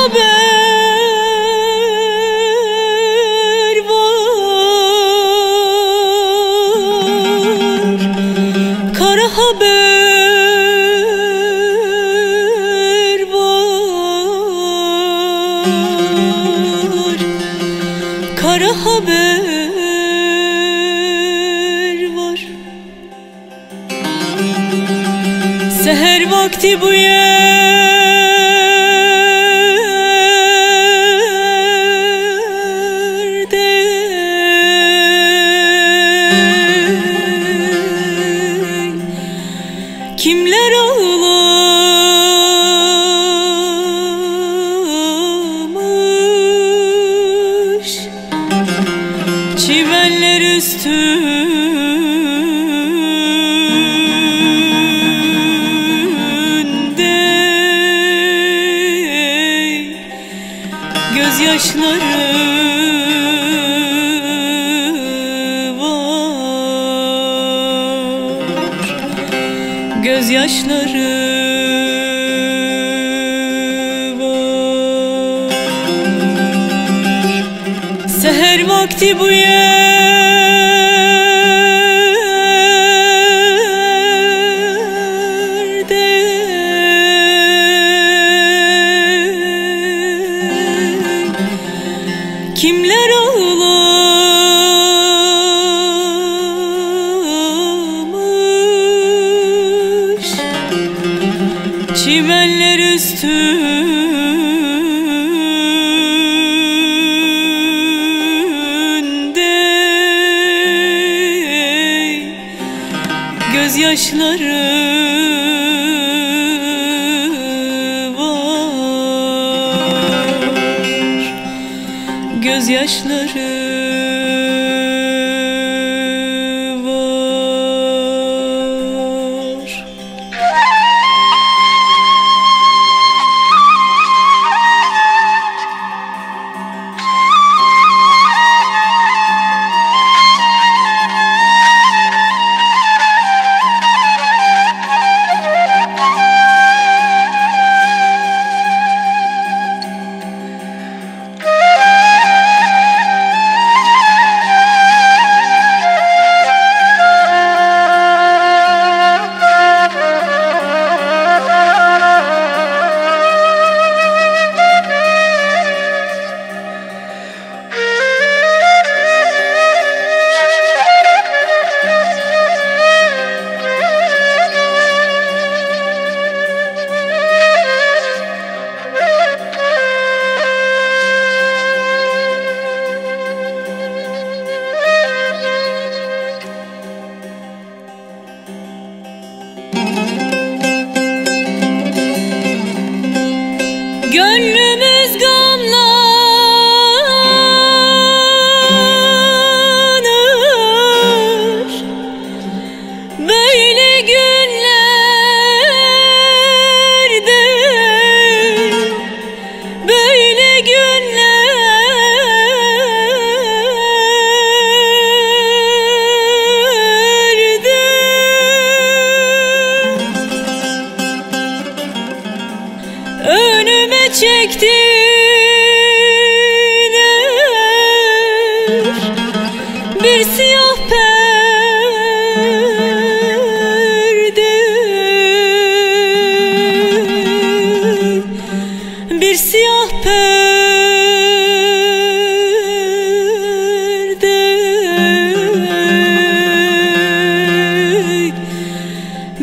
haber var. Kara haber var. Kara haber var. Seher vakti bu yer. Gözyaşları var. Gözyaşları var. Seher vakti bu yerde Kimler ağlamış Çimenler üstünde Gözyaşları Gözyaşları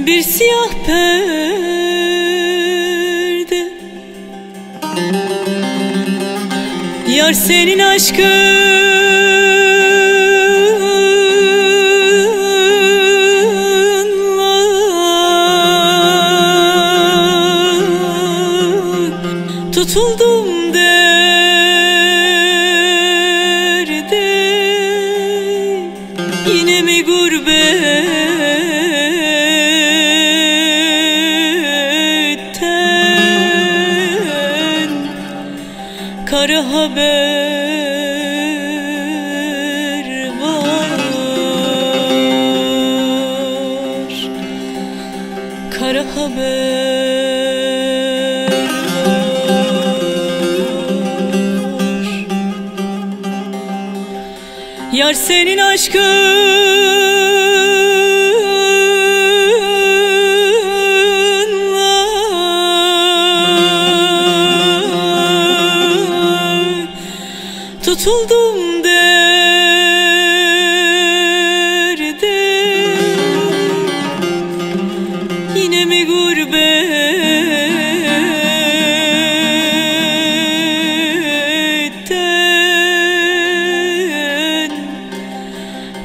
bir siyah perde. Yar senin aşkınla Kara haber var. Kara haber var. Yar senin aşkınla Tutuldum derde. Yine mi gurbetten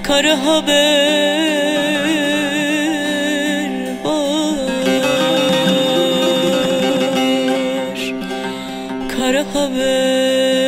Kara haber var? Kara haber